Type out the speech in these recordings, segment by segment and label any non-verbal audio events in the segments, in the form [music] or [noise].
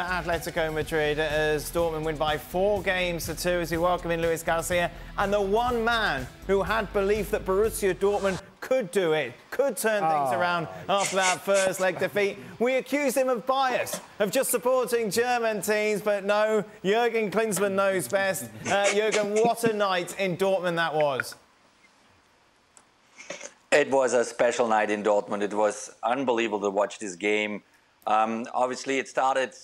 Atletico Madrid as Dortmund win by four games to two as we welcome in Luis Garcia and the one man who had belief that Borussia Dortmund could do it, could turn things oh. around after that first leg defeat. We accused him of bias, of just supporting German teams, but no, Jurgen Klinsmann knows best. Uh, Jurgen, what a night in Dortmund that was. It was a special night in Dortmund. It was unbelievable to watch this game. Um, obviously, it started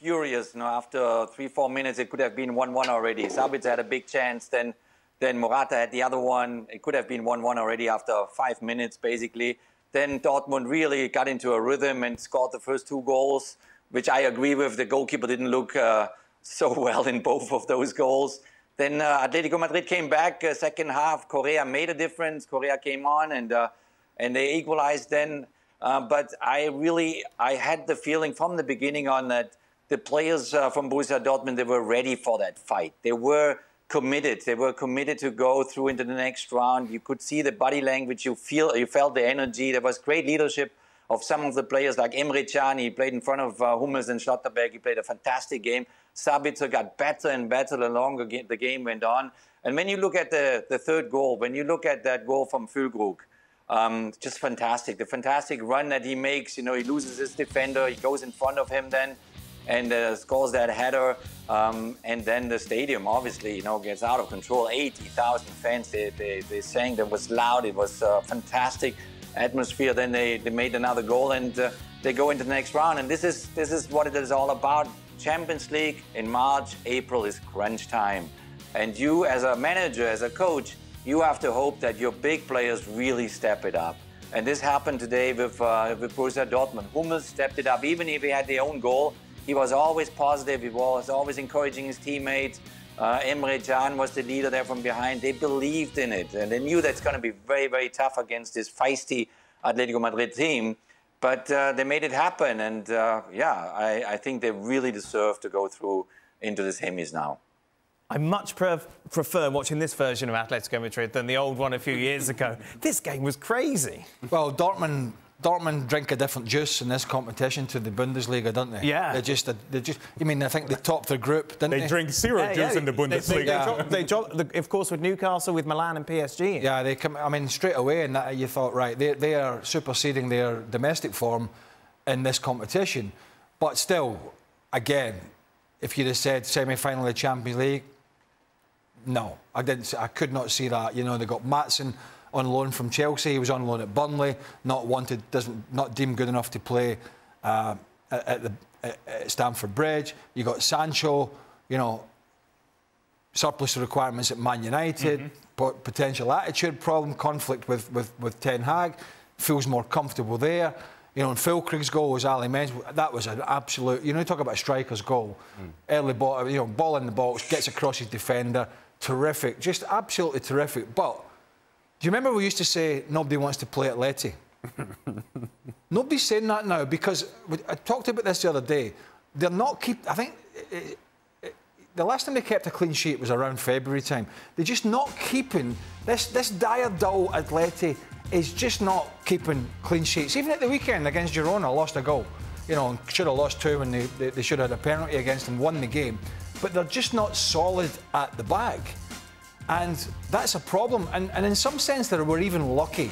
furious. You know, after three, four minutes, it could have been 1-1 already. Sabitzer had a big chance. Then, then Morata had the other one. It could have been 1-1 already after five minutes, basically. Then Dortmund really got into a rhythm and scored the first two goals, which I agree with. The goalkeeper didn't look uh, [laughs] so well in both of those goals. Then uh, Atletico Madrid came back uh, second half. Correa made a difference. Correa came on and uh, and they equalized then. Uh, but I really I had the feeling from the beginning on that the players uh, from Borussia Dortmund, they were ready for that fight. They were committed. They were committed to go through into the next round. You could see the body language. You feel, you felt the energy. There was great leadership of some of the players like Emre Can. He played in front of uh, Hummels and Schlotterbeck. He played a fantastic game. Sabitzer got better and better the longer the game went on. And when you look at the, the third goal, when you look at that goal from Füllkrug, um, just fantastic. The fantastic run that he makes. You know, he loses his defender. He goes in front of him then and uh, scores that header. Um, and then the stadium, obviously, you know, gets out of control. 80,000 fans, they, they, they sang, that was loud. It was a fantastic atmosphere. Then they, they made another goal and uh, they go into the next round. And this is, this is what it is all about. Champions League in March, April is crunch time. And you, as a manager, as a coach, you have to hope that your big players really step it up. And this happened today with, uh, with Borussia Dortmund. Hummels stepped it up, even if he had their own goal. He was always positive. He was always encouraging his teammates. Uh, Emre Can was the leader there from behind. They believed in it, and they knew that's going to be very, very tough against this feisty Atletico Madrid team. But uh, they made it happen, and uh, yeah, I, I, think they really deserve to go through into the semis now. I much prefer watching this version of Atletico Madrid than the old one a few years ago. this game was crazy. Well, Dortmund Dortmund drink a different juice in this competition to the Bundesliga, don't they? Yeah. They just, they just. I mean, I think they topped their group, didn't they? They drink zero yeah, juice yeah. in the Bundesliga. They, they, dropped, they dropped, of course, with Newcastle, with Milan and PSG. Yeah, they come. I mean, straight away, and that you thought, right, they they are superseding their domestic form in this competition, but still, again, if you'd have said semi-final of the Champions League, no, I didn't. I could not see that. You know, they got Maatsen on loan from Chelsea. He was on loan at Burnley, not wanted, doesn't not deemed good enough to play uh, at, at, the at Stamford Bridge. You got Sancho, you know, surplus requirements at Man United, mm-hmm. potential attitude problem, conflict with, with, with Ten Hag, feels more comfortable there. You know, and Füllkrug's goal, as Ale mentioned, that was an absolute. You know, you talk about a striker's goal, mm. early ball, you know, ball in the box, gets across his defender, terrific, just absolutely terrific. But do you remember we used to say nobody wants to play Atleti? [laughs] Nobody's saying that now because I talked about this the other day. They're not keep. I think it, eh, it, eh, the last time they kept a clean sheet was around February time. They're just not keeping this. This dire dull Atleti is just not keeping clean sheets. Even at the weekend against Girona, lost a goal. You know, should have lost two when they, they, they should have had a penalty against them, won the game. But they're just not solid at the back. And that's a problem. And, and in some sense, they were even lucky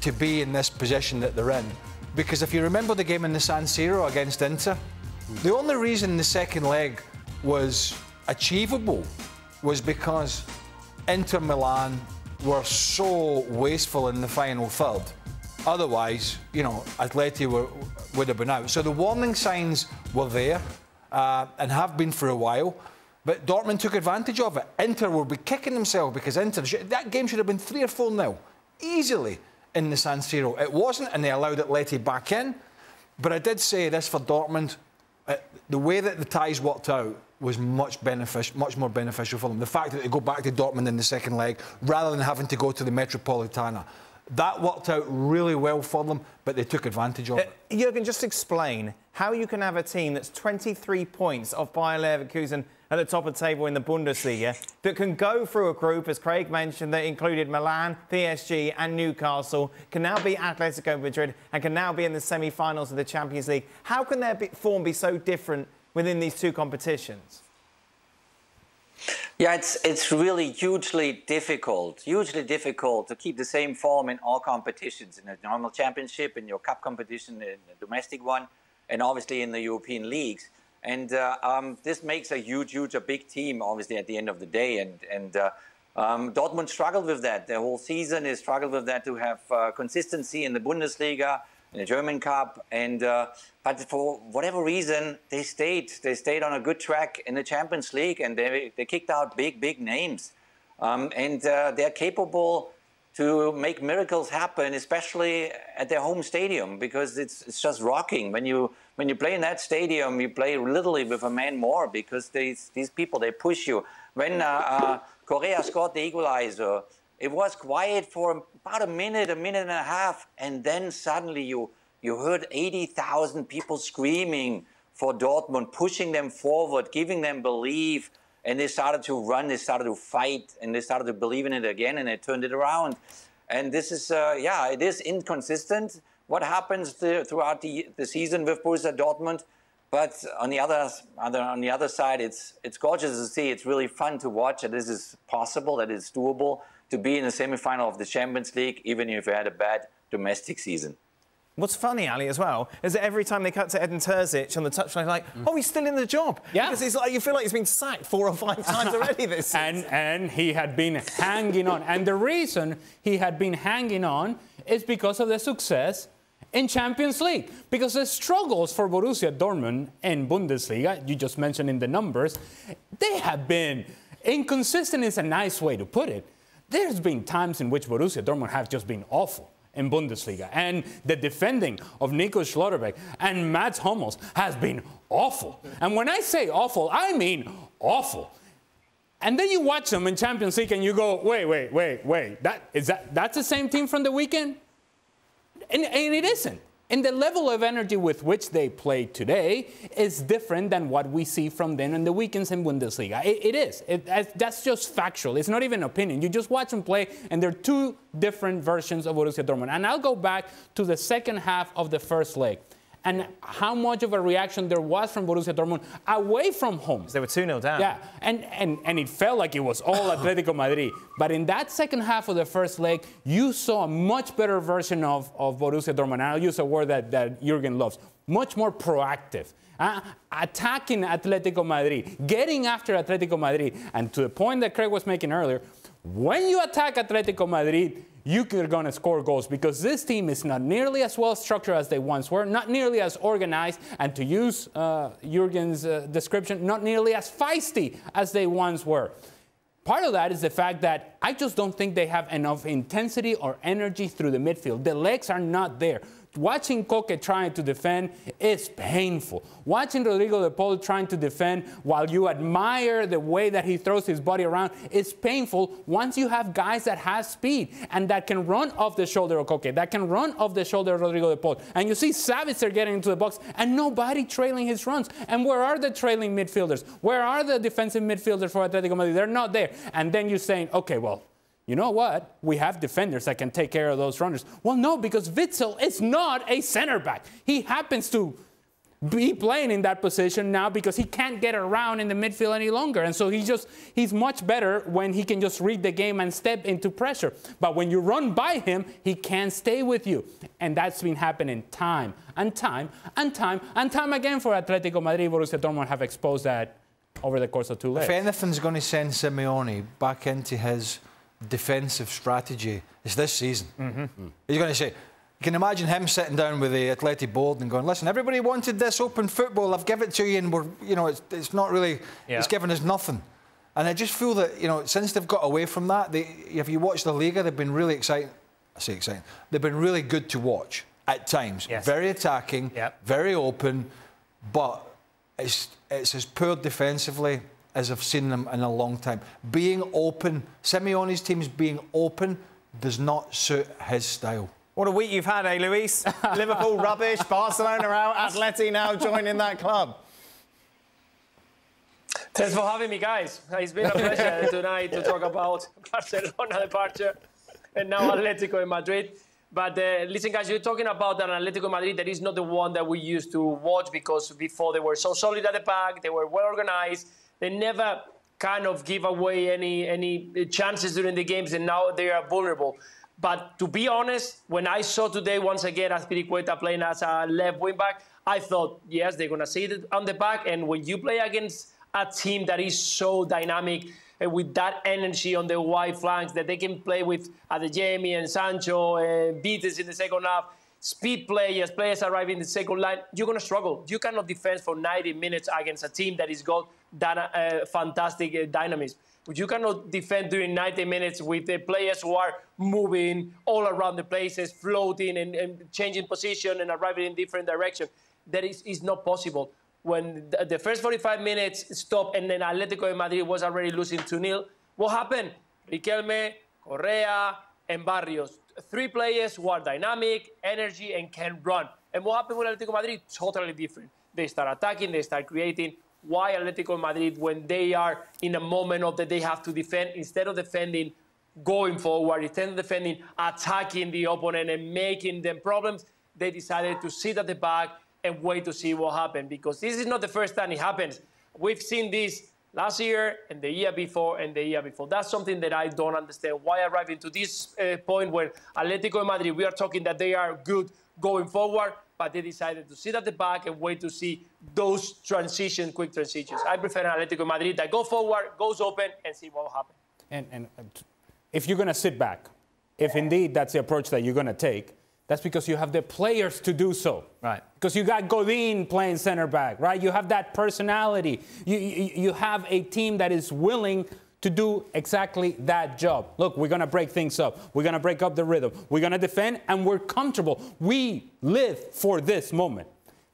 to be in this position that they're in. Because if you remember the game in the San Siro against Inter, the only reason the second leg was achievable was because Inter Milan were so wasteful in the final third. Otherwise, you know, Atleti were, would have been out. So the warning signs were there uh, and have been for a while. But Dortmund took advantage of it. Inter will be kicking themselves because Inter, that game should have been 3 or 4 nil easily in the San Siro. It wasn't, and they allowed Atleti back in. But I did say this for Dortmund uh, the way that the ties worked out was much much more beneficial for them. The fact that they go back to Dortmund in the second leg rather than having to go to the Metropolitano. That worked out really well for them, but they took advantage of uh, it. Jurgen, just explain how you can have a team that's 23 points off Bayer Leverkusen at the top of the table in the Bundesliga that can go through a group, as Craig mentioned, that included Milan, PSG, and Newcastle, can now beat Atletico Madrid, and can now be in the semi finals of the Champions League. How can their form be so different within these two competitions? Yeah, it's it's really hugely difficult, hugely difficult to keep the same form in all competitions, in a normal championship, in your cup competition, in the domestic one, and obviously in the European leagues. And uh, um, this makes a huge, huge, a big team, obviously, at the end of the day. And, and uh, um, Dortmund struggled with that. The whole season is struggled with that to have uh, consistency in the Bundesliga, in the German Cup. And uh, but for whatever reason, they stayed. They stayed on a good track in the Champions League, and they they kicked out big, big names. Um, and uh, they're capable to make miracles happen, especially at their home stadium, because it's it's just rocking when you when you play in that stadium, you play literally with a man more because these these people they push you. When uh, uh, Correa scored the equalizer, it was quiet for about a minute, a minute and a half, and then suddenly you you heard 80,000 people screaming for Dortmund, pushing them forward, giving them belief, and they started to run, they started to fight, and they started to believe in it again, and they turned it around. And this is, uh, yeah, it is inconsistent what happens throughout the, the season with Borussia Dortmund. But on the other, on the other side, it's it's gorgeous to see. It's really fun to watch. That this is possible. That it's doable to be in the semi-final of the Champions League, even if you had a bad domestic season. What's funny, Ale, as well, is that every time they cut to Edin Terzic on the touchline, like, mm. oh, he's still in the job. Yeah. Because he's like, you feel like he's been sacked four or five times [laughs] already this season. and, and he had been hanging on. And the reason he had been hanging on is because of the success in Champions League. Because the struggles for Borussia Dortmund in Bundesliga, you just mentioned in the numbers, they have been inconsistent is a nice way to put it. There's been times in which Borussia Dortmund have just been awful in Bundesliga. And the defending of Nico Schlotterbeck and Mats Hummels has been awful. And when I say awful, I mean awful. And then you watch them in Champions League and you go, wait, wait, wait, wait. That is that that's the same team from the weekend? And, and it isn't. And the level of energy with which they play today is different than what we see from them in the weekends in Bundesliga. it, it is. It, that's just factual. It's not even opinion. You just watch them play, and they're two different versions of Borussia Dortmund. And I'll go back to the second half of the first leg and how much of a reaction there was from Borussia Dortmund away from home. They were 2 0 down. Yeah, and, and, and it felt like it was all [coughs] Atletico Madrid. But in that second half of the first leg, you saw a much better version of, of Borussia Dortmund. I'll use a word that, that Jurgen loves much more proactive. Uh, attacking Atletico Madrid, getting after Atletico Madrid. And to the point that Craig was making earlier, when you attack Atletico Madrid, you are going to score goals because this team is not nearly as well structured as they once were, not nearly as organized, and to use uh, Jurgen's uh, description, not nearly as feisty as they once were. Part of that is the fact that I just don't think they have enough intensity or energy through the midfield. The legs are not there. Watching Koke trying to defend is painful. Watching Rodrigo de Paul trying to defend while you admire the way that he throws his body around is painful once you have guys that have speed and that can run off the shoulder of Koke, that can run off the shoulder of Rodrigo de Paul. And you see Sabitzer getting into the box and nobody trailing his runs. And where are the trailing midfielders? Where are the defensive midfielders for Atletico Madrid? They're not there. And then you're saying, okay, well, you know what? We have defenders that can take care of those runners. Well, no, because Witsel is not a center back. He happens to be playing in that position now because he can't get around in the midfield any longer. And so he's just he's much better when he can just read the game and step into pressure. But when you run by him, he can't stay with you. And that's been happening time and time and time and time again for Atletico Madrid. Borussia Dortmund have exposed that over the course of two legs. If anything's going to send Simeone back into his defensive strategy is this season. Mm-hmm. He's going to say, you can imagine him sitting down with the athletic board and going, "Listen, everybody wanted this open football. I've given it to you, and we're, you know, it's, it's not really, yeah. it's given us nothing." And I just feel that, you know, since they've got away from that, they, if you watch the Liga, they've been really exciting. I say exciting. They've been really good to watch at times. Yes. Very attacking, yep. very open, but it's it's as poor defensively as I've seen them in a long time. Being open, Simeone's teams being open, does not suit his style. What a week you've had, eh, Luis? [laughs] Liverpool rubbish, Barcelona out, Atleti now joining that club. Thanks for having me, guys. It's been a pleasure [laughs] tonight to talk about [laughs] Barcelona departure and now Atletico in Madrid. But uh, listen, guys, you're talking about an Atletico Madrid that is not the one that we used to watch because before they were so solid at the back, they were well organized, they never kind of give away any any chances during the games, and now they are vulnerable. But to be honest, when I saw today once again Azpilicueta playing as a left wing back, I thought, yes, they're gonna see it on the back. And when you play against a team that is so dynamic and with that energy on the wide flanks that they can play with Adeyemi and Sancho and Beatles in the second half, speed players, players arriving in the second line, you're going to struggle. You cannot defend for 90 minutes against a team that is got that uh, fantastic uh, dynamism. You cannot defend during 90 minutes with the players who are moving all around the places, floating and, and changing position and arriving in different directions. That is, is not possible when the first 45 minutes stopped and then Atletico de Madrid was already losing 2-0, what happened? Riquelme, Correa, and Barrios. Three players who are dynamic, energy, and can run. And what happened with Atletico Madrid? Totally different. They start attacking, they start creating. Why Atletico Madrid, when they are in a moment of that they have to defend, instead of defending, going forward, instead of defending, attacking the opponent and making them problems, they decided to sit at the back and wait to see what happens because this is not the first time it happens. We've seen this last year and the year before and the year before. That's something that I don't understand. Why arriving to this uh, point where Atletico Madrid, we are talking that they are good going forward, but they decided to sit at the back and wait to see those transition, quick transitions. I prefer an Atletico Madrid that go forward, goes open, and see what will happen. And, and uh, if you're going to sit back, if indeed that's the approach that you're going to take, that's because you have the players to do so. Right. Because you got Godin playing center back, right? You have that personality. You, you, you have a team that is willing to do exactly that job. Look, we're going to break things up. We're going to break up the rhythm. We're going to defend, and we're comfortable. We live for this moment.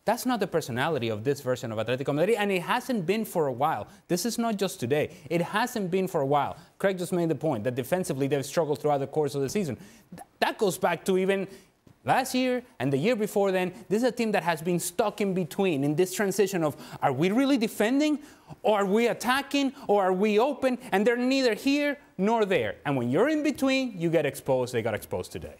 That's not the personality of this version of Atletico Madrid, and it hasn't been for a while. This is not just today. It hasn't been for a while. Craig just made the point that defensively they've struggled throughout the course of the season. That goes back to even Last year and the year before then, this is a team that has been stuck in between in this transition of are we really defending or are we attacking or are we open? And they're neither here nor there. And when you're in between, you get exposed. They got exposed today.